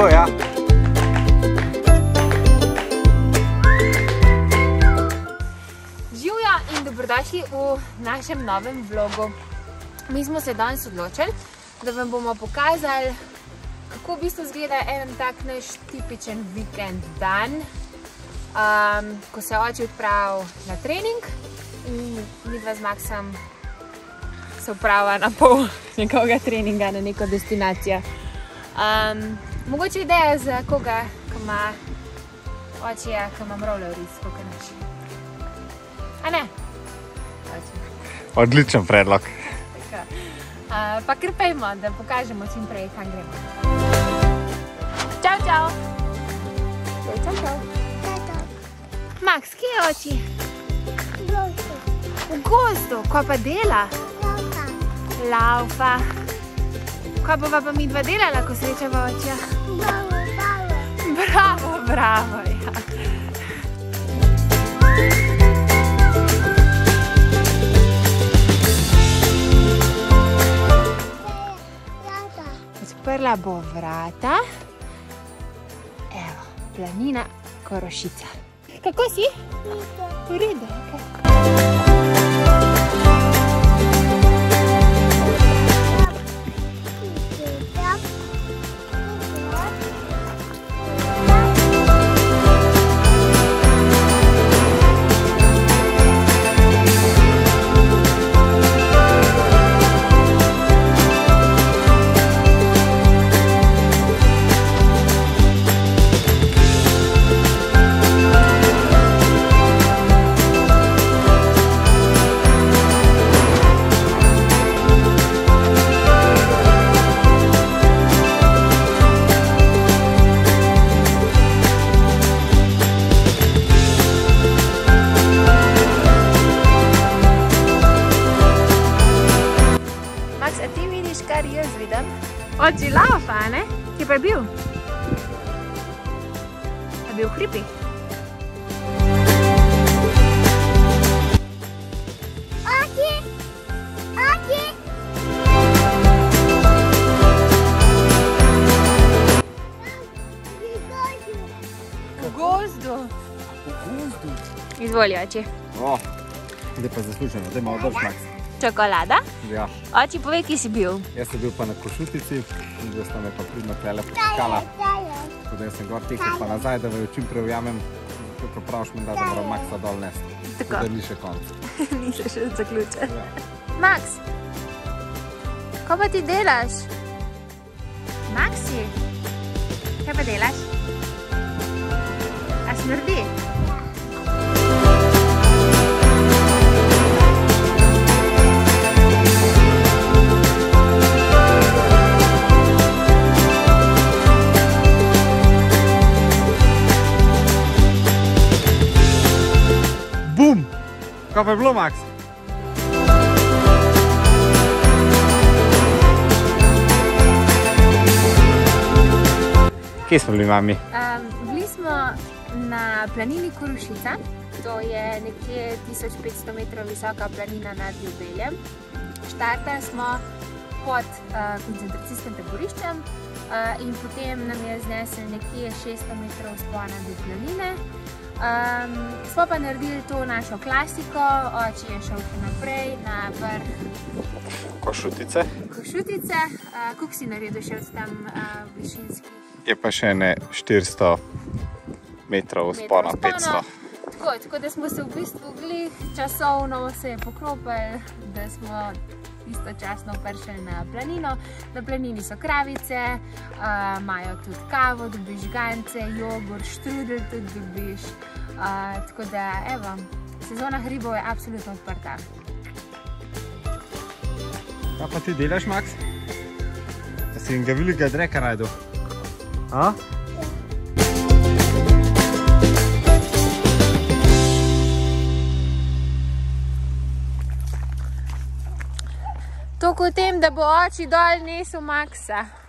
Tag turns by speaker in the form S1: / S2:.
S1: Tako, ja.
S2: Živjo in dobrodošli v našem novem vlogu. Mi smo se danes odločili, da vam bomo pokazali, kako v bistvu izgleda en tak naš tipičen vikend dan, um, ko se oči odpravi na trening in mi dva z Maxom se uprava na pol njegovega treninga na neko destinacijo. Um, mogoče ideja za koga, ki ima očija, ki ima mrovljev ris, kako naš. A ne? Oči.
S1: Odličen predlog.
S2: Tako. Uh, pa kar pejmo, da pokažemo čim prej, kam gremo. Čau, čau! Čau, čau, čau. Max, kje je oči? V gozdu, ko pa dela? Laufa. Kaj bova pa mi dva delala, ko srečava očja? Bravo, bravo, ja. Odprla bo vrata. Evo, planina Korošica. Kako si? V redu, okej. Max, Oči laufa, a ne? Kje pa je bil? Je bil v hribih? V gozdu. Izvoli, oči.
S1: O, zdaj pa zasluženo, zdaj malo drž, Max.
S2: Čokolada?
S1: Ja,
S2: Oči, povej, kje si bil?
S1: jaz sem bil pa na Košutici, zdaj sta me pa pridno tele počakala. Tako da jaz sem gor tekel pa nazaj, da vaju čim prej ujamem, ko praviš mi, da da moram Maxa dol nesti.
S2: Tako.
S1: Da ni še konc.
S2: Nisem še zaključil.
S1: Ja.
S2: Max, kaj pa ti delaš? Maxi, kaj pa delaš? A smrdi?
S1: Kaj pa je bilo, Max? Kje smo bili, mami?
S2: Um, bili smo na planini Korušica, to je nekje 1500 metrov visoka planina nad Ljubeljem. Štartali smo pod uh, koncentracijskim taboriščem uh, in potem nam je znesel nekje 600 metrov spona do planine. Um, smo pa naredili to našo klasiko, oči je šel še naprej na vrh
S1: Košutice.
S2: Košutice. Uh, Kuk si naredil še tam uh, višinski?
S1: Je pa še ne 400 metrov spona, 500.
S2: Tako, tako da smo se v bistvu glih časovno se poklopili, da smo istočasno prišli na planino. Na planini so kravice, uh, imajo tudi kavo, dobiš gance, jogurt, štrudel tudi dobiš. Uh, tako da, evo, sezona hribov je absolutno odprta.
S1: Kaj pa ti delaš, Max? Si jim ga velikega dreka najdel? A?
S2: Toliko o tem, da bo oči dol nesel Maxa.